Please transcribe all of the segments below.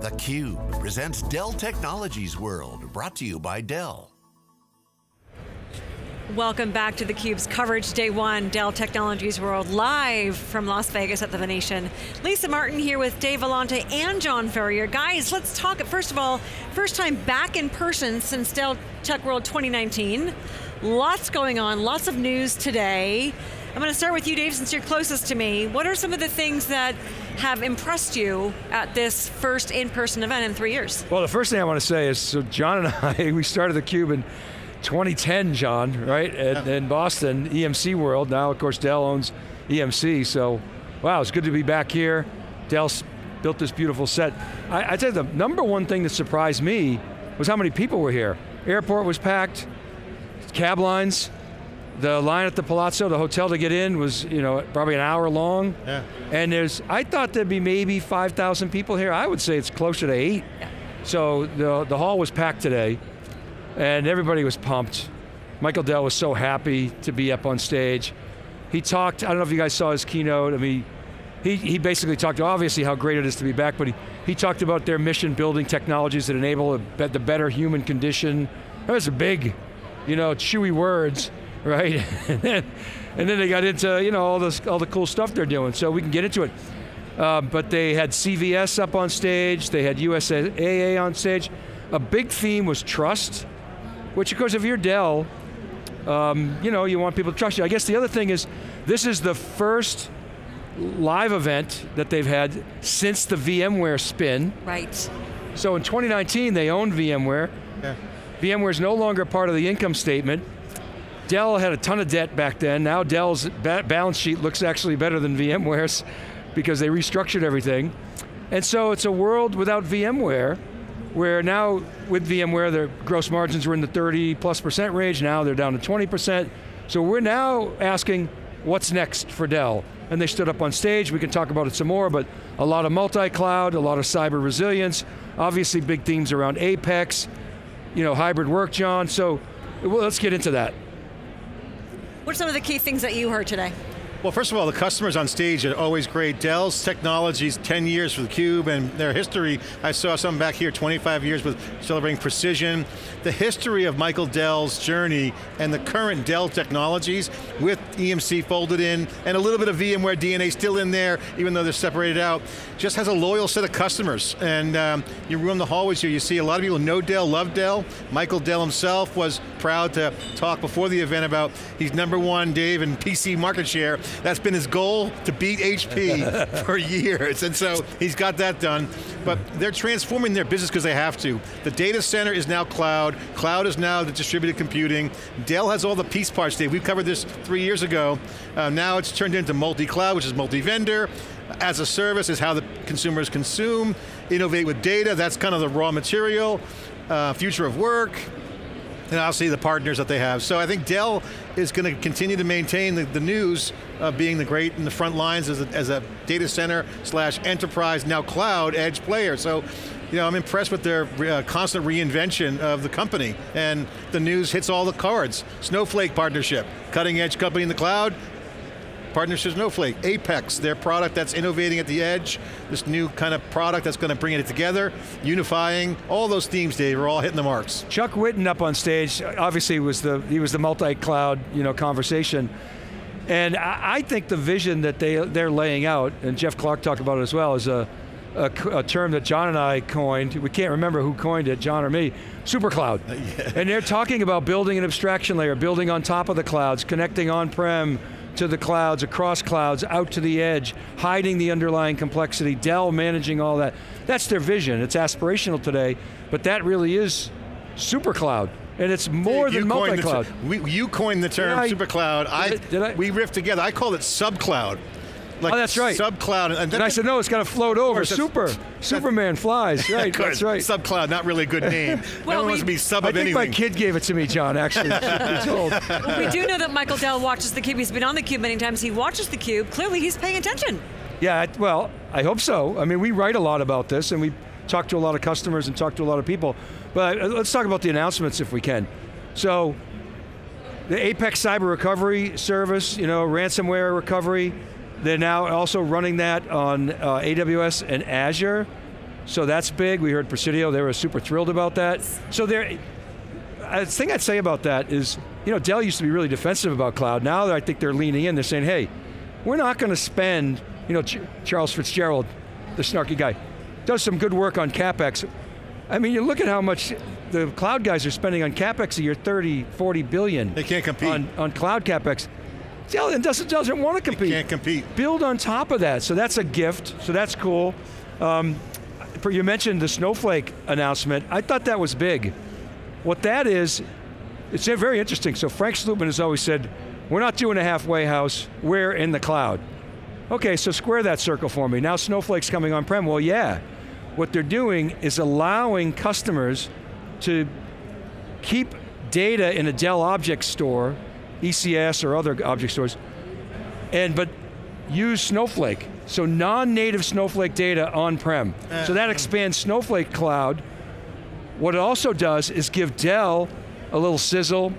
theCUBE presents Dell Technologies World, brought to you by Dell. Welcome back to theCUBE's coverage day one, Dell Technologies World, live from Las Vegas at the Venetian. Lisa Martin here with Dave Vellante and John Furrier. Guys, let's talk, first of all, first time back in person since Dell Tech World 2019. Lots going on, lots of news today. I'm going to start with you, Dave, since you're closest to me. What are some of the things that have impressed you at this first in-person event in three years? Well, the first thing I want to say is, so John and I, we started theCUBE in 2010, John, right, in, in Boston, EMC World. Now, of course, Dell owns EMC, so wow, it's good to be back here. Dell's built this beautiful set. I, I tell you, the number one thing that surprised me was how many people were here. Airport was packed, cab lines, the line at the Palazzo, the hotel to get in was, you know, probably an hour long. Yeah. And there's, I thought there'd be maybe 5,000 people here. I would say it's closer to eight. Yeah. So the, the hall was packed today and everybody was pumped. Michael Dell was so happy to be up on stage. He talked, I don't know if you guys saw his keynote, I mean, he, he basically talked obviously how great it is to be back, but he, he talked about their mission building technologies that enable a, the better human condition. That was a big, you know, chewy words right? and, then, and then they got into you know all this all the cool stuff they're doing. So we can get into it. Uh, but they had CVS up on stage. They had USAA on stage. A big theme was trust, which of course if you're Dell, um, you know you want people to trust you. I guess the other thing is this is the first live event that they've had since the VMware spin. Right. So in 2019 they owned VMware. Yeah. VMware is no longer part of the income statement. Dell had a ton of debt back then. Now Dell's ba balance sheet looks actually better than VMware's because they restructured everything. And so it's a world without VMware, where now with VMware, their gross margins were in the 30 plus percent range, now they're down to 20%. So we're now asking, what's next for Dell? And they stood up on stage, we can talk about it some more, but a lot of multi-cloud, a lot of cyber resilience, obviously big themes around Apex, you know, hybrid work, John, so well, let's get into that. What are some of the key things that you heard today? Well, first of all, the customers on stage are always great. Dell's technologies, 10 years for the Cube, and their history, I saw some back here, 25 years with celebrating precision. The history of Michael Dell's journey and the current Dell technologies with EMC folded in, and a little bit of VMware DNA still in there, even though they're separated out, just has a loyal set of customers. And um, you roam the hallways here, you see a lot of people know Dell, love Dell. Michael Dell himself was proud to talk before the event about he's number one, Dave, in PC market share that's been his goal to beat HP for years, and so he's got that done. But they're transforming their business because they have to. The data center is now cloud, cloud is now the distributed computing. Dell has all the piece parts, Dave. We covered this three years ago. Uh, now it's turned into multi-cloud, which is multi-vendor. As a service is how the consumers consume, innovate with data, that's kind of the raw material. Uh, future of work, and obviously the partners that they have. So I think Dell is going to continue to maintain the, the news of being the great in the front lines as a, as a data center slash enterprise, now cloud edge player. So you know, I'm impressed with their uh, constant reinvention of the company, and the news hits all the cards. Snowflake partnership, cutting edge company in the cloud, Partnership Snowflake, Apex, their product that's innovating at the edge, this new kind of product that's going to bring it together, unifying, all those themes, Dave, are all hitting the marks. Chuck Whitten up on stage, obviously was the, he was the multi-cloud you know, conversation. And I, I think the vision that they, they're laying out, and Jeff Clarke talked about it as well, is a, a, a, term that John and I coined, we can't remember who coined it, John or me, supercloud. yeah. And they're talking about building an abstraction layer, building on top of the clouds, connecting on-prem, to the clouds, across clouds, out to the edge, hiding the underlying complexity, Dell managing all that. That's their vision, it's aspirational today, but that really is super cloud. And it's more you than multi-cloud. You coined the term did super cloud. I, did I, we riffed together. I call it sub-cloud. Like oh, that's right. Subcloud. And, and I said, no, it's got to float over. Super. Superman flies. Right, that's right. Subcloud, not really a good name. well, we, wants to be sub I think anything. my kid gave it to me, John, actually. well, we do know that Michael Dell watches theCUBE. He's been on theCUBE many times. He watches theCUBE. Clearly, he's paying attention. Yeah, well, I hope so. I mean, we write a lot about this, and we talk to a lot of customers and talk to a lot of people. But uh, let's talk about the announcements if we can. So, the Apex Cyber Recovery Service, you know, ransomware recovery, they're now also running that on uh, AWS and Azure. So that's big. We heard Presidio, they were super thrilled about that. So there, the thing I'd say about that is, you know, Dell used to be really defensive about cloud. Now I think they're leaning in. They're saying, hey, we're not going to spend, you know, Ch Charles Fitzgerald, the snarky guy, does some good work on CapEx. I mean, you look at how much the cloud guys are spending on CapEx a year, 30, 40 billion. They can't compete. On, on cloud CapEx. Dell doesn't, doesn't want to compete. Can't compete. Build on top of that. So that's a gift, so that's cool. Um, you mentioned the Snowflake announcement. I thought that was big. What that is, it's very interesting. So Frank Slootman has always said, we're not doing a halfway house, we're in the cloud. Okay, so square that circle for me. Now Snowflake's coming on-prem. Well, yeah. What they're doing is allowing customers to keep data in a Dell object store, ECS or other object stores, and but use Snowflake. So non-native Snowflake data on-prem. Uh, so that expands Snowflake Cloud. What it also does is give Dell a little sizzle,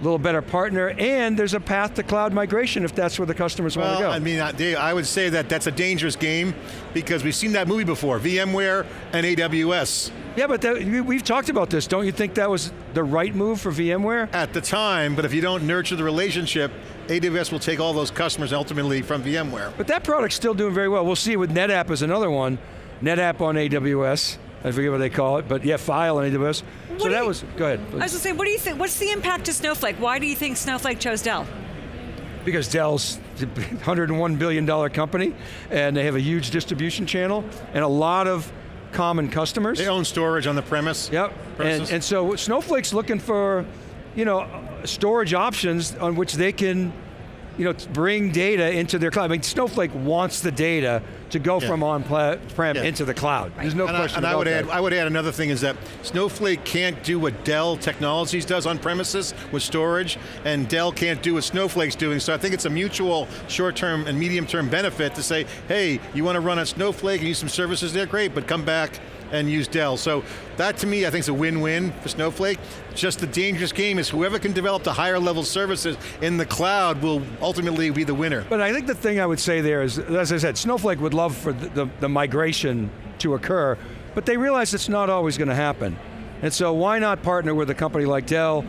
a little better partner, and there's a path to cloud migration if that's where the customers well, want to go. I mean, Dave, I would say that that's a dangerous game because we've seen that movie before, VMware and AWS. Yeah, but that, we've talked about this. Don't you think that was the right move for VMware? At the time, but if you don't nurture the relationship, AWS will take all those customers ultimately from VMware. But that product's still doing very well. We'll see with NetApp as another one. NetApp on AWS. I forget what they call it, but yeah, file on AWS. What so that you, was, go ahead. I was going to say, what do you think, what's the impact to Snowflake? Why do you think Snowflake chose Dell? Because Dell's a $101 billion company, and they have a huge distribution channel, and a lot of common customers. They own storage on the premise. Yep, and, and so Snowflake's looking for, you know, storage options on which they can you know, bring data into their cloud. I mean, Snowflake wants the data to go yeah. from on-prem yeah. into the cloud. There's no and question I, and I would that. add, I would add another thing is that Snowflake can't do what Dell Technologies does on premises with storage, and Dell can't do what Snowflake's doing, so I think it's a mutual short-term and medium-term benefit to say, hey, you want to run on Snowflake and use some services there, great, but come back and use Dell. So that to me, I think is a win-win for Snowflake. Just the dangerous game is whoever can develop the higher level services in the cloud will ultimately be the winner. But I think the thing I would say there is, as I said, Snowflake would love for the, the, the migration to occur, but they realize it's not always going to happen. And so why not partner with a company like Dell,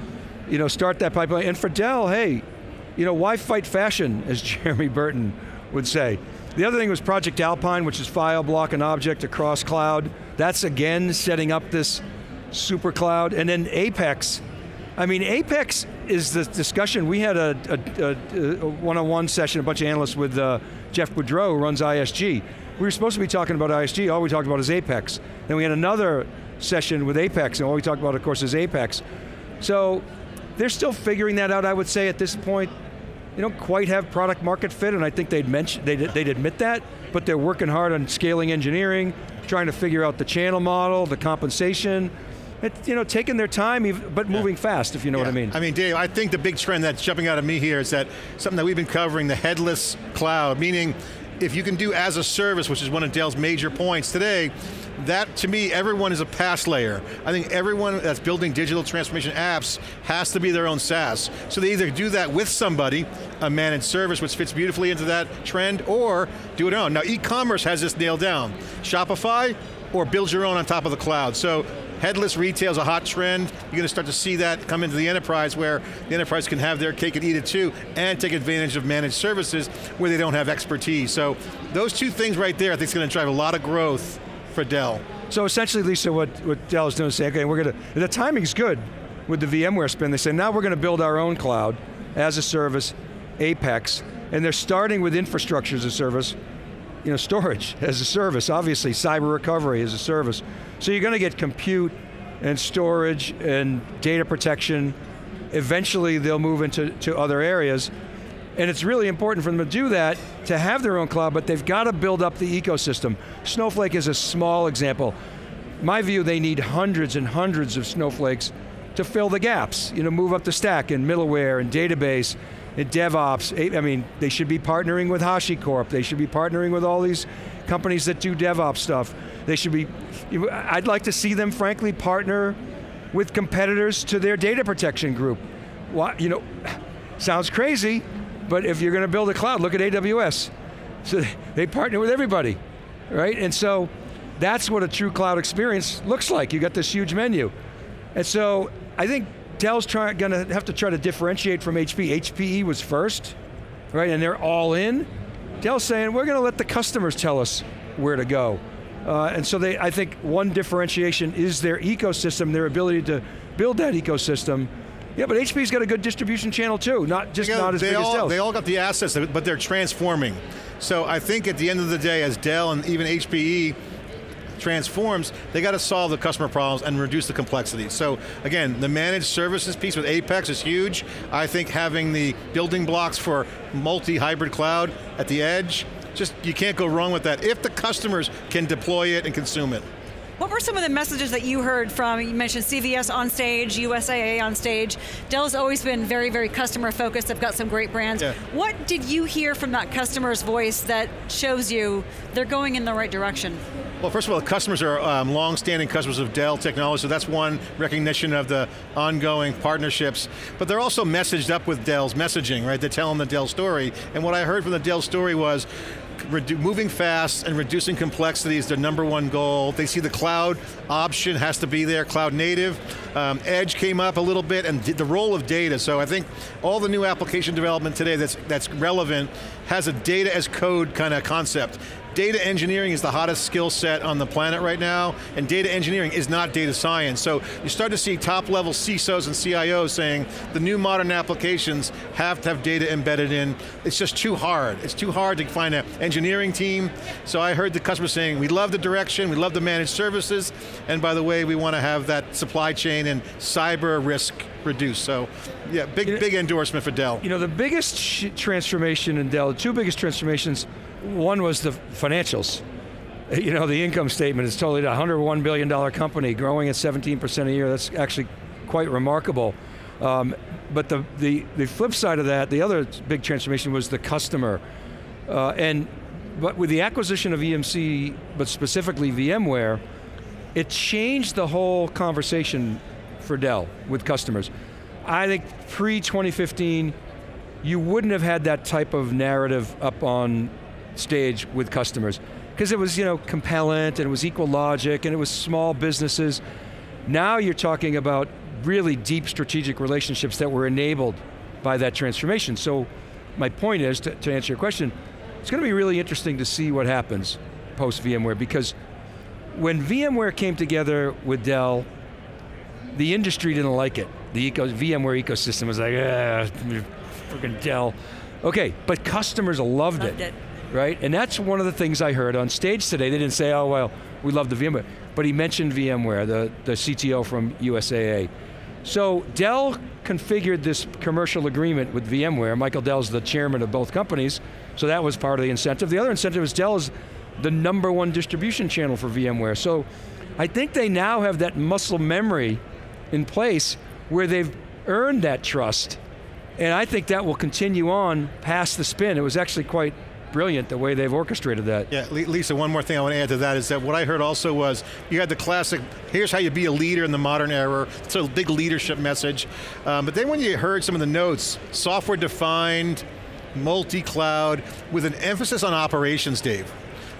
you know, start that pipeline. And for Dell, hey, you know, why fight fashion, as Jeremy Burton would say? The other thing was Project Alpine, which is file, block, and object across cloud. That's again setting up this super cloud. And then Apex, I mean, Apex is the discussion. We had a, one-on-one session, a bunch of analysts with uh, Jeff Boudreau, who runs ISG. We were supposed to be talking about ISG, all we talked about is Apex. Then we had another session with Apex, and all we talked about, of course, is Apex. So they're still figuring that out, I would say, at this point they don't quite have product market fit, and I think they'd mention they'd, they'd admit that, but they're working hard on scaling engineering, trying to figure out the channel model, the compensation, it, you know, taking their time, but moving yeah. fast, if you know yeah. what I mean. I mean, Dave, I think the big trend that's jumping out of me here is that something that we've been covering, the headless cloud, meaning if you can do as a service, which is one of Dell's major points today, that to me, everyone is a PaaS layer. I think everyone that's building digital transformation apps has to be their own SaaS. So they either do that with somebody, a managed service which fits beautifully into that trend, or do it on. Now e-commerce has this nailed down. Shopify, or build your own on top of the cloud. So headless retail is a hot trend. You're going to start to see that come into the enterprise where the enterprise can have their cake and eat it too, and take advantage of managed services where they don't have expertise. So those two things right there I think is going to drive a lot of growth for Dell. So essentially, Lisa, what, what Dell is doing is saying, okay, we're going to, the timing's good with the VMware spin. They say, now we're going to build our own cloud as a service, Apex, and they're starting with infrastructure as a service, you know, storage as a service, obviously, cyber recovery as a service. So you're going to get compute and storage and data protection. Eventually they'll move into to other areas. And it's really important for them to do that, to have their own cloud, but they've got to build up the ecosystem. Snowflake is a small example. My view, they need hundreds and hundreds of snowflakes to fill the gaps, you know, move up the stack in middleware and database and DevOps. I mean, they should be partnering with HashiCorp. They should be partnering with all these companies that do DevOps stuff. They should be, I'd like to see them frankly partner with competitors to their data protection group. Why, you know, sounds crazy, but if you're going to build a cloud, look at AWS. So they partner with everybody, right? And so that's what a true cloud experience looks like. You got this huge menu. And so I think Dell's gonna have to try to differentiate from HP. HPE was first, right, and they're all in. Dell's saying, we're going to let the customers tell us where to go. Uh, and so they, I think one differentiation is their ecosystem, their ability to build that ecosystem. Yeah, but HP's got a good distribution channel too, not just Yeah, not as big all, as Dell. They all got the assets, but they're transforming. So I think at the end of the day, as Dell and even HPE transforms, they got to solve the customer problems and reduce the complexity. So again, the managed services piece with Apex is huge. I think having the building blocks for multi-hybrid cloud at the edge, just you can't go wrong with that if the customers can deploy it and consume it. What were some of the messages that you heard from, you mentioned CVS on stage, USAA on stage. Dell's always been very, very customer focused. They've got some great brands. Yeah. What did you hear from that customer's voice that shows you they're going in the right direction? Well, first of all, customers are um, long-standing customers of Dell technology, so that's one recognition of the ongoing partnerships. But they're also messaged up with Dell's messaging, right? They're telling the Dell story. And what I heard from the Dell story was, moving fast and reducing complexity is their number one goal. They see the cloud option has to be there, cloud native. Um, Edge came up a little bit, and the role of data. So I think all the new application development today that's that's relevant has a data as code kind of concept. Data engineering is the hottest skill set on the planet right now, and data engineering is not data science. So you start to see top level CISOs and CIOs saying the new modern applications have to have data embedded in. It's just too hard. It's too hard to find an engineering team. So I heard the customer saying, we love the direction, we love the managed services, and by the way, we want to have that supply chain and cyber risk reduced. So yeah, big, You know- big endorsement for Dell. You know, the biggest transformation in Dell, the two biggest transformations, one was the financials. You know, the income statement is totally a $101 billion company growing at 17% a year. That's actually quite remarkable. Um, but the, the, the flip side of that, the other big transformation was the customer. Uh, and but with the acquisition of EMC, but specifically VMware, it changed the whole conversation for Dell with customers. I think pre 2015, you wouldn't have had that type of narrative up on stage with customers because it was, you know, compellent and it was EqualLogic and it was small businesses. Now you're talking about really deep strategic relationships that were enabled by that transformation. So my point is, to, to answer your question, it's going to be really interesting to see what happens post VMware because when VMware came together with Dell, the industry didn't like it. The eco, VMware ecosystem was like, ah, freaking Dell. Okay, but customers loved, Loved it. right? And that's one of the things I heard on stage today. They didn't say, oh, well, we love the VMware. But he mentioned VMware, the, the CTO from USAA. So Dell configured this commercial agreement with VMware. Michael Dell's the chairman of both companies, so that was part of the incentive. The other incentive is Dell is the number one distribution channel for VMware. So I think they now have that muscle memory in place where they've earned that trust. And I think that will continue on past the spin. It was actually quite brilliant the way they've orchestrated that. Yeah, Lisa, one more thing I want to add to that is that what I heard also was you had the classic, here's how you be a leader in the modern era. It's a big leadership message. Um, but then when you heard some of the notes, software defined, multi-cloud, with an emphasis on operations, Dave.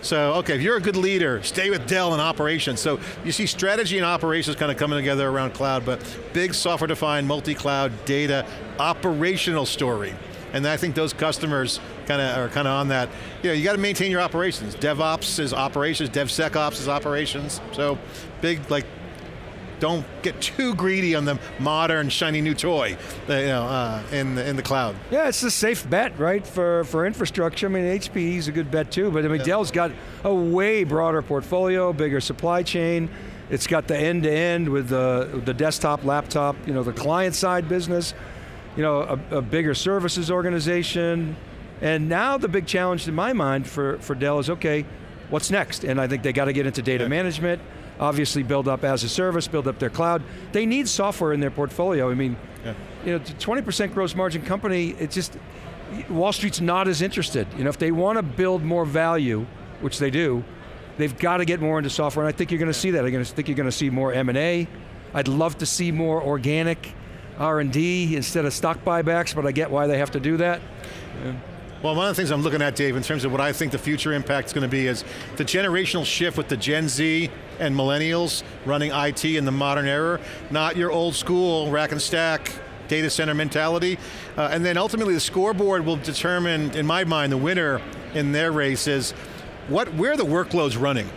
So, okay, if you're a good leader, stay with Dell in operations. So you see strategy and operations kind of coming together around cloud, but big software-defined, multi-cloud, data, operational story. And I think those customers kind of are kind of on that. You know, you got to maintain your operations. DevOps is operations, DevSecOps is operations. So big, like, don't get too greedy on the modern, shiny new toy, uh, you know, uh, in, the, in the cloud. Yeah, it's a safe bet, right, for, for infrastructure. I mean, HPE is a good bet too, but I mean, Dell's got a way broader portfolio, bigger supply chain. It's got the end-to-end with the, the desktop, laptop, you know, the client-side business, you know, a, a bigger services organization. And now the big challenge in my mind for, for Dell is, okay, what's next? And I think they got to get into data Yeah. management, obviously build up as a service, build up their cloud. They need software in their portfolio. I mean, Yeah. you know, 20% gross margin company, it just, Wall Street's not as interested. You know, if they want to build more value, which they do, they've got to get more into software, and I think you're going to see that. I think you're going to see more M&A. I'd love to see more organic R&D instead of stock buybacks, but I get why they have to do that. Well, one of the things I'm looking at, Dave, in terms of what I think the future impact is going to be is the generational shift with the Gen Z and millennials running IT in the modern era, not your old school rack and stack data center mentality. Uh, and then ultimately the scoreboard will determine, in my mind, the winner in their race is what, where the workloads running?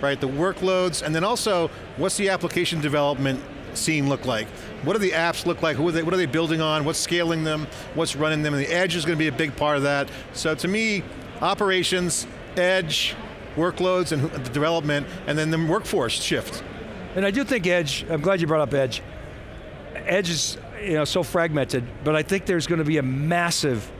Right, the workloads, and then also, what's the application development scene look like? What do the apps look like? Who are they, what are they building on? What's scaling them? What's running them? And the edge is going to be a big part of that. So to me, operations, edge, workloads, and the development, and then the workforce shift. And I do think Edge, I'm glad you brought up Edge. Edge is you know, so fragmented, but I think there's going to be a massive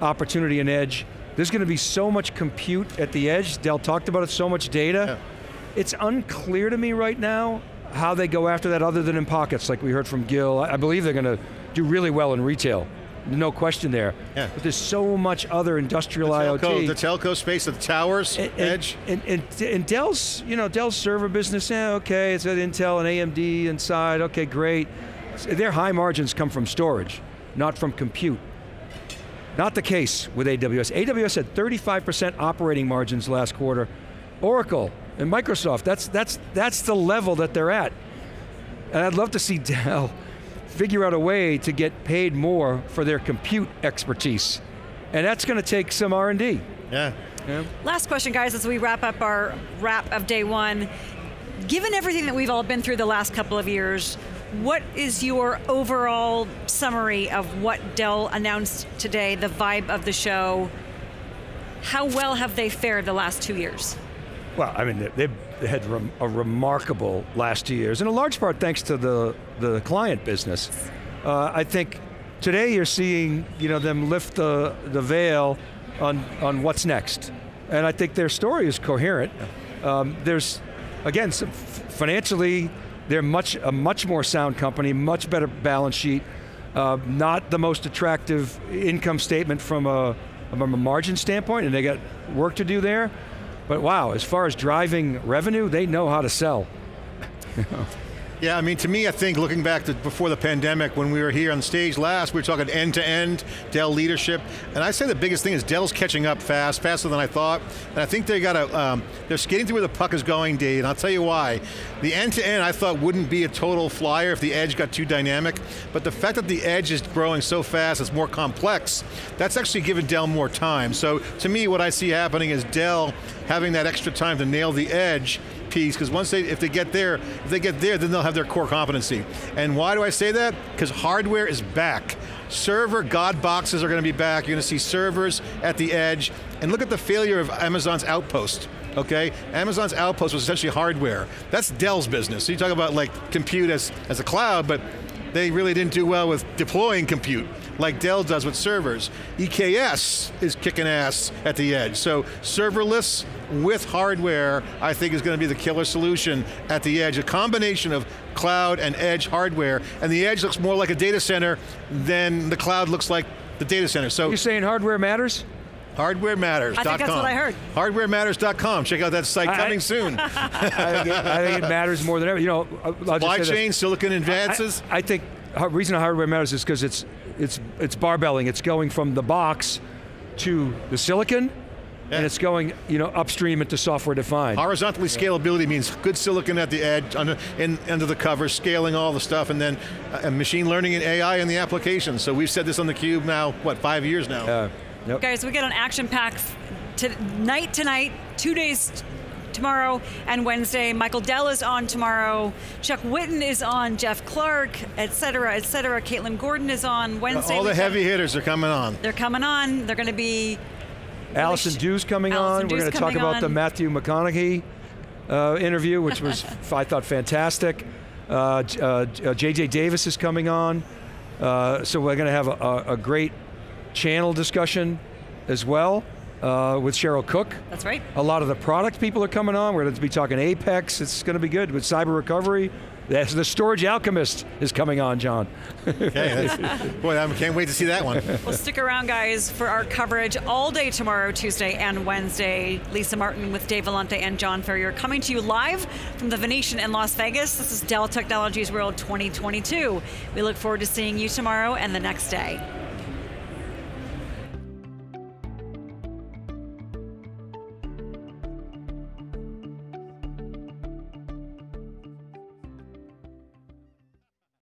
opportunity in Edge. There's going to be so much compute at the edge. Dell talked about it, so much data. Yeah. It's unclear to me right now how they go after that other than in pockets, like we heard from Gil. I believe they're going to do really well in retail. No question there. Yeah. But there's so much other industrial the telco, IoT. The telco space, the towers, and, edge. And, and, and, Dell's, you know, Dell's server business, yeah, okay, it's got Intel and AMD inside, okay, great. Their high margins come from storage, not from compute. Not the case with AWS. AWS had 35% operating margins last quarter. Oracle and Microsoft, that's, that's, that's the level that they're at. And I'd love to see Dell figure out a way to get paid more for their compute expertise. And that's going to take some R&D. Yeah. yeah. Last question, guys, as we wrap up our wrap of day one. Given everything that we've all been through the last couple of years, what is your overall summary of what Dell announced today, the vibe of the show? How well have they fared the last two years? Well, I mean, they've had a remarkable last two years, and a large part thanks to the, the client business. Uh, I think today you're seeing you know, them lift the, the veil on, on what's next. And I think their story is coherent. Um, there's, again, financially, they're much a much more sound company, much better balance sheet, uh, not the most attractive income statement from a, from a margin standpoint, and they got work to do there. But wow, as far as driving revenue, they know how to sell. Yeah, I mean, to me, I think looking back to before the pandemic, when we were here on stage last, we were talking end-to-end Dell leadership, and I say the biggest thing is Dell's catching up fast, faster than I thought, and I think they got a, um, they're skating to where the puck is going, Dave, and I'll tell you why. The end-to-end I thought wouldn't be a total flyer if the edge got too dynamic, but the fact that the edge is growing so fast, it's more complex, that's actually given Dell more time. So to me, what I see happening is Dell having that extra time to nail the edge, piece, because once they, if they get there, if they get there, then they'll have their core competency. And why do I say that? Because hardware is back. Server God boxes are going to be back. You're going to see servers at the edge. And look at the failure of Amazon's Outpost okay? Amazon's Outpost was essentially hardware. That's Dell's business. So you talk about like compute as, as a cloud, but they really didn't do well with deploying compute like Dell does with servers. EKS is kicking ass at the edge. So serverless with hardware, I think is going to be the killer solution at the edge. A combination of cloud and edge hardware, and the edge looks more like a data center than the cloud looks like the data center. So You're saying hardware matters? HardwareMatters.com. I think that's what I heard. HardwareMatters.com. Check out that site I, coming soon. I, think it, I, think it, matters more than ever. You know, supply chain, silicon advances. I, think the reason hardware matters is because it's it's it's barbelling. It's going from the box to the silicon yeah. and it's going you know, upstream into software defined. Horizontally scalability means good silicon at the edge, under, in, under the cover, scaling all the stuff, and then uh, machine learning and AI in the application. So we've said this on theCUBE now, what, five years now? Uh, yep. Guys, we get an action pack tonight, tonight, two days tomorrow and Wednesday. Michael Dell is on tomorrow. Chuck Whitten is on. Jeff Clarke, et cetera, et cetera. Caitlin Gordon is on Wednesday. All the heavy hitters are coming on. They're coming on. They're going to be Allison Dew's coming Allison on. Dew's We're going to talk about on. the Matthew McConaughey uh, interview, which was, I thought, fantastic. Uh, uh, JJ uh, Davis is coming on. Uh, so we're going to have a, a, great channel discussion as well. Uh, with Cheryl Cook. That's right. A lot of the product people are coming on. We're going to be talking Apex. It's going to be good with cyber recovery. That's the Storage Alchemist is coming on, John. okay, boy, I can't wait to see that one. well, stick around, guys, for our coverage all day tomorrow, Tuesday and Wednesday. Lisa Martin with Dave Vellante and John Furrier coming to you live from the Venetian in Las Vegas. This is Dell Technologies World 2022. We look forward to seeing you tomorrow and the next day.